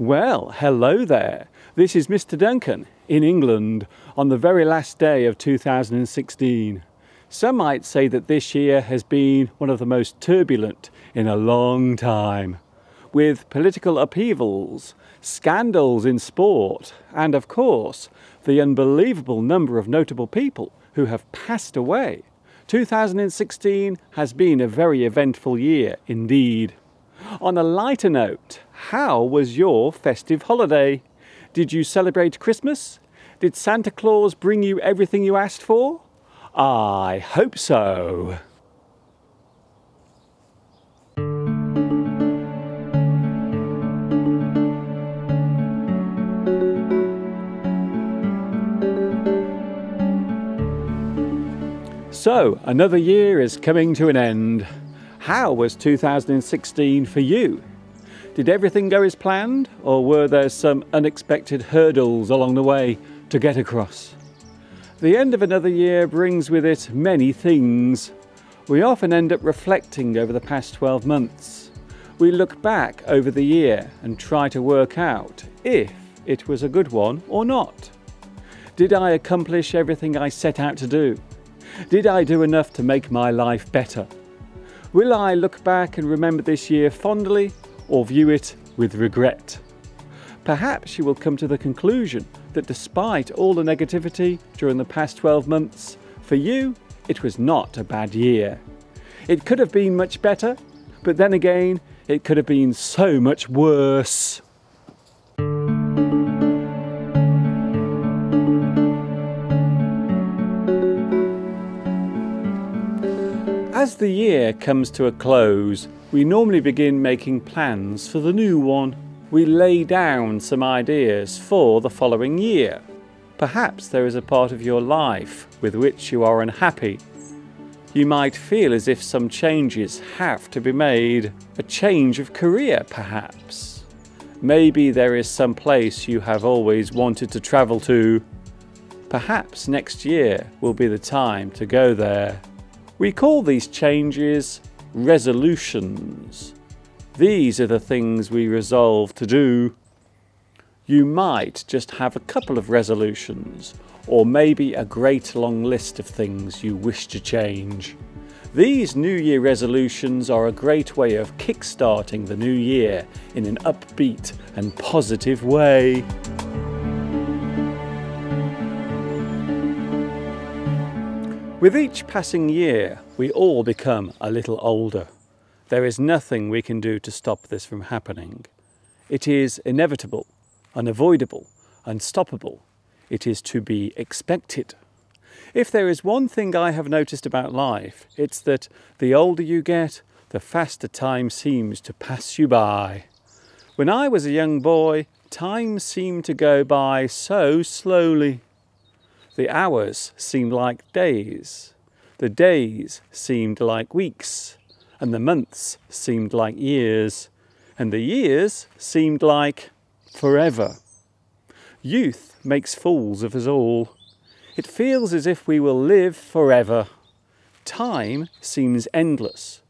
Well, hello there. This is Mr. Duncan in England on the very last day of 2016. Some might say that this year has been one of the most turbulent in a long time, with political upheavals, scandals in sport, and of course, the unbelievable number of notable people who have passed away. 2016 has been a very eventful year indeed. On a lighter note, how was your festive holiday? Did you celebrate Christmas? Did Santa Claus bring you everything you asked for? I hope so. So, another year is coming to an end. How was 2016 for you? Did everything go as planned, or were there some unexpected hurdles along the way to get across? The end of another year brings with it many things. We often end up reflecting over the past 12 months. We look back over the year and try to work out if it was a good one or not. Did I accomplish everything I set out to do? Did I do enough to make my life better? Will I look back and remember this year fondly or view it with regret? Perhaps you will come to the conclusion that despite all the negativity during the past 12 months, for you, it was not a bad year. It could have been much better, but then again, it could have been so much worse. As the year comes to a close, we normally begin making plans for the new one. We lay down some ideas for the following year. Perhaps there is a part of your life with which you are unhappy. You might feel as if some changes have to be made. A change of career, perhaps. Maybe there is some place you have always wanted to travel to. Perhaps next year will be the time to go there. We call these changes resolutions. These are the things we resolve to do. You might just have a couple of resolutions, or maybe a great long list of things you wish to change. These New Year resolutions are a great way of kick-starting the new year in an upbeat and positive way. With each passing year, we all become a little older. There is nothing we can do to stop this from happening. It is inevitable, unavoidable, unstoppable. It is to be expected. If there is one thing I have noticed about life, it's that the older you get, the faster time seems to pass you by. When I was a young boy, time seemed to go by so slowly. The hours seemed like days, the days seemed like weeks, and the months seemed like years, and the years seemed like forever. Youth makes fools of us all. It feels as if we will live forever. Time seems endless.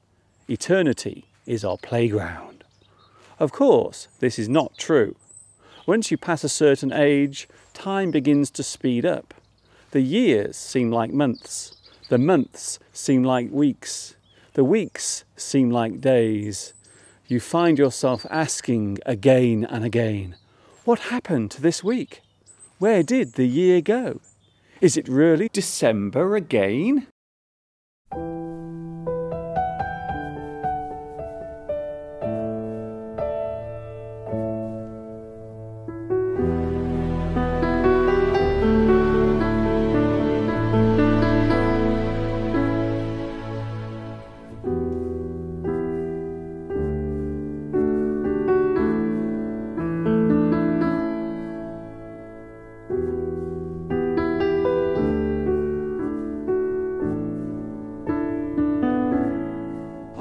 Eternity is our playground. Of course, this is not true. Once you pass a certain age, time begins to speed up. The years seem like months. The months seem like weeks. The weeks seem like days. You find yourself asking again and again, what happened to this week? Where did the year go? Is it really December again?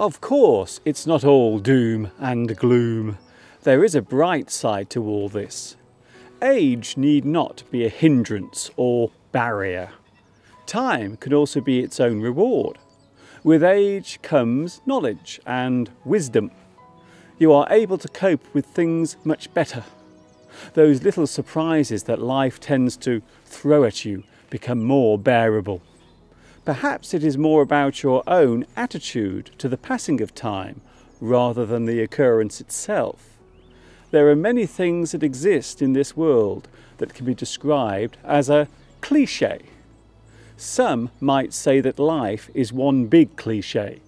Of course, it's not all doom and gloom. There is a bright side to all this. Age need not be a hindrance or barrier. Time can also be its own reward. With age comes knowledge and wisdom. You are able to cope with things much better. Those little surprises that life tends to throw at you become more bearable. Perhaps it is more about your own attitude to the passing of time rather than the occurrence itself. There are many things that exist in this world that can be described as a cliche. Some might say that life is one big cliche.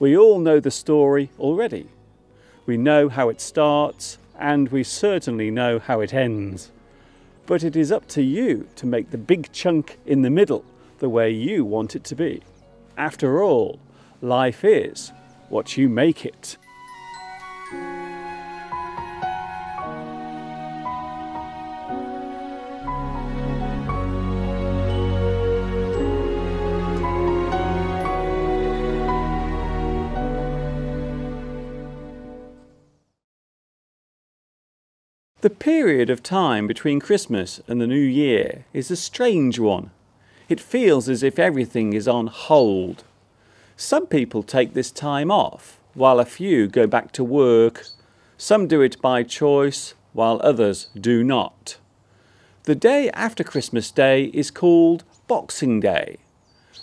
We all know the story already. We know how it starts and we certainly know how it ends. But it is up to you to make the big chunk in the middle the way you want it to be. After all, life is what you make it. The period of time between Christmas and the New Year is a strange one. It feels as if everything is on hold. Some people take this time off, while a few go back to work. Some do it by choice, while others do not. The day after Christmas Day is called Boxing Day.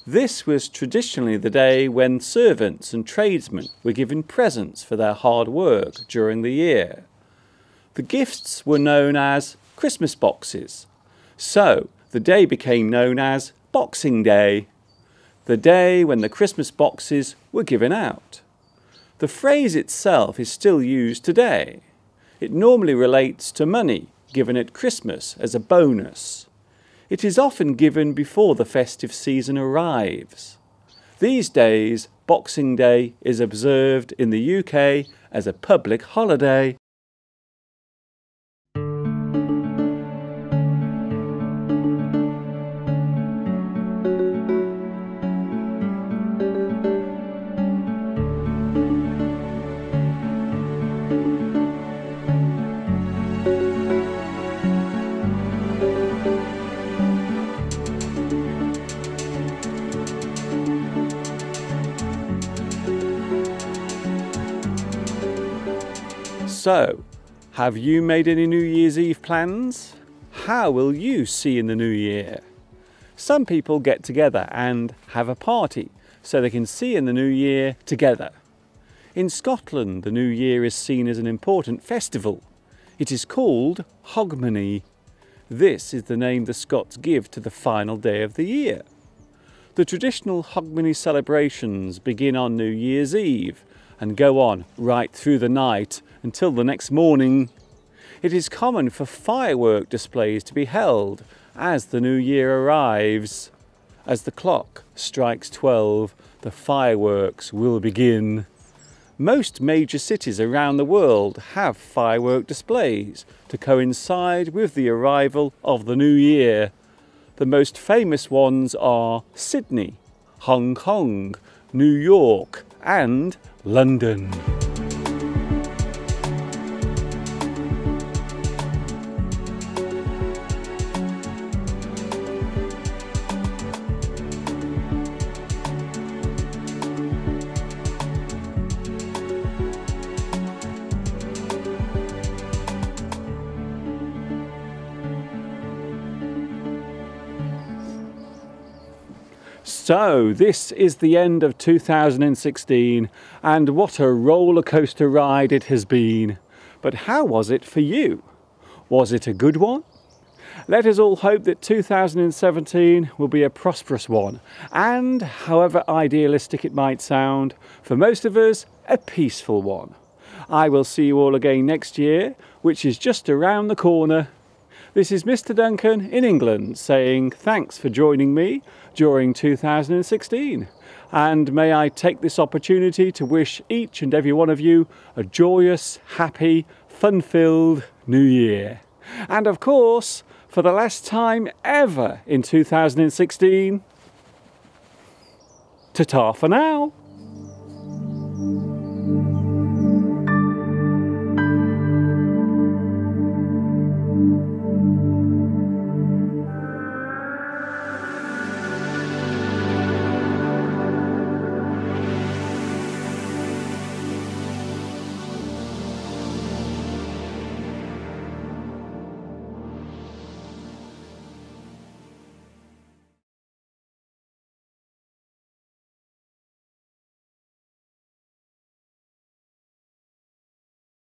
This was traditionally the day when servants and tradesmen were given presents for their hard work during the year. The gifts were known as Christmas boxes. So the day became known as Boxing Day, the day when the Christmas boxes were given out. The phrase itself is still used today. It normally relates to money given at Christmas as a bonus. It is often given before the festive season arrives. These days, Boxing Day is observed in the UK as a public holiday So, have you made any New Year's Eve plans? How will you see in the new year? Some people get together and have a party so they can see in the new year together. In Scotland, the new year is seen as an important festival. It is called Hogmanay. This is the name the Scots give to the final day of the year. The traditional Hogmanay celebrations begin on New Year's Eve and go on right through the night until the next morning. It is common for firework displays to be held as the new year arrives. As the clock strikes 12, the fireworks will begin. Most major cities around the world have firework displays to coincide with the arrival of the new year. The most famous ones are Sydney, Hong Kong, New York, and London. So, this is the end of 2016, and what a roller coaster ride it has been. But how was it for you? Was it a good one? Let us all hope that 2017 will be a prosperous one, and, however idealistic it might sound, for most of us, a peaceful one. I will see you all again next year, which is just around the corner. This is Mr. Duncan in England saying thanks for joining me during 2016. And may I take this opportunity to wish each and every one of you a joyous, happy, fun filled new year. And of course, for the last time ever in 2016, ta ta for now.